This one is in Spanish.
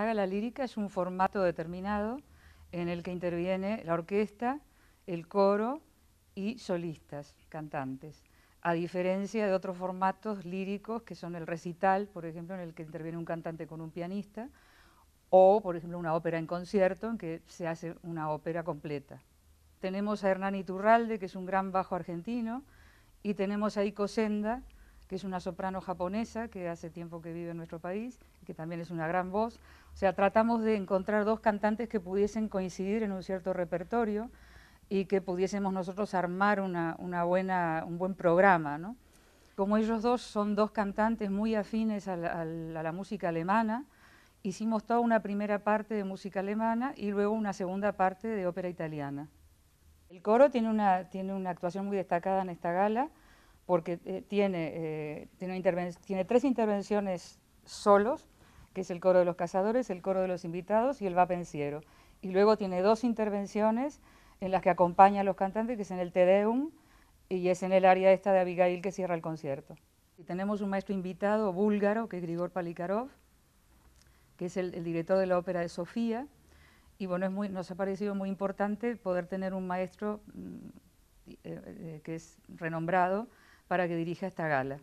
Gala lírica es un formato determinado en el que interviene la orquesta, el coro y solistas, cantantes, a diferencia de otros formatos líricos que son el recital, por ejemplo, en el que interviene un cantante con un pianista, o, por ejemplo, una ópera en concierto, en que se hace una ópera completa. Tenemos a Hernán Iturralde, que es un gran bajo argentino, y tenemos a Iko Senda, que es una soprano japonesa que hace tiempo que vive en nuestro país, y que también es una gran voz. O sea, tratamos de encontrar dos cantantes que pudiesen coincidir en un cierto repertorio y que pudiésemos nosotros armar una, buena, un buen programa. ¿no? Como ellos dos son dos cantantes muy afines a la, música alemana, hicimos toda una primera parte de música alemana y luego una segunda parte de ópera italiana. El coro tiene una, tiene una actuación muy destacada en esta gala porque eh, tiene, eh, tiene, tiene tres intervenciones solos, que es el coro de los cazadores, el coro de los invitados y el va pensiero. Y luego tiene dos intervenciones en las que acompaña a los cantantes, que es en el Te Deum y es en el área esta de Abigail que cierra el concierto. Y tenemos un maestro invitado búlgaro, que es Grigor Palikarov, que es el, director de la ópera de Sofía, y bueno, es muy, nos ha parecido muy importante poder tener un maestro mm, eh, eh, que es renombrado para que dirija esta gala.